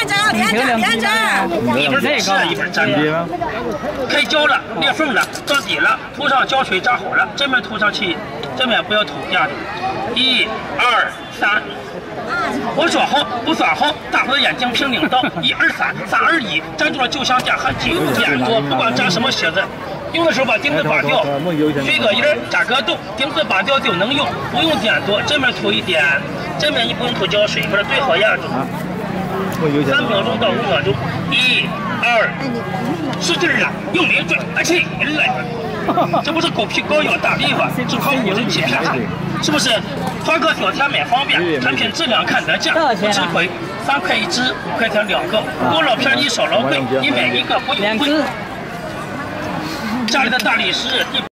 连着，连着，连着。一边是一边粘的。开胶了，裂缝了，到底了，涂上胶水扎好了，这面涂上去，这面不要涂压的。一、二、三。我说好，不算好，大伙眼睛平领到。一二三，三二一，粘住了就像粘合剂，粘住，不管粘什么靴子。用的时候把钉子拔掉，锯个印扎个洞，钉子拔掉就能用，不用点多。这面涂一点，这面你不用涂胶水，把它对好压住。三秒钟到五秒钟，一、二，使劲了，用力拽，而且来。这不是狗皮膏药大力吗？是靠五人欺骗是不是？花个小钱买方便，产品质量看得见，不吃亏。三块一支，五块钱两个，多老便宜少老贵，你买一个不用贵。家里的大理石。